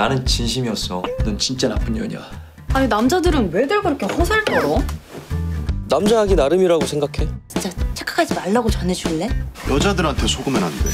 나는 진심이었어. 넌 진짜 나쁜 년이야. 아니 남자들은 왜들 그렇게 허살 떨어? 남자 하기 나름이라고 생각해. 진짜 착각하지 말라고 전해줄래? 여자들한테 속으면 안 돼.